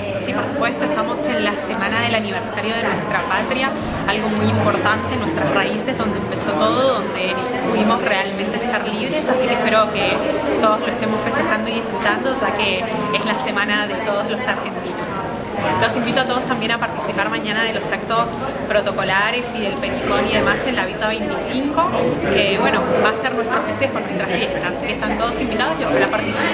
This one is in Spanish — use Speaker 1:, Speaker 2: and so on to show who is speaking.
Speaker 1: Eh, sí, por supuesto, estamos en la semana del aniversario de nuestra patria, algo muy importante, nuestras raíces, donde empezó todo, donde pudimos realmente ser libres, así que espero que todos lo estemos festejando y disfrutando, ya que es la semana de todos los argentinos. Los invito a todos también a participar mañana de los actos protocolares y del peticón y demás en la Visa 25, que bueno, va a ser nuestro festejo, nuestra fiesta, así que están todos invitados y ojalá participen.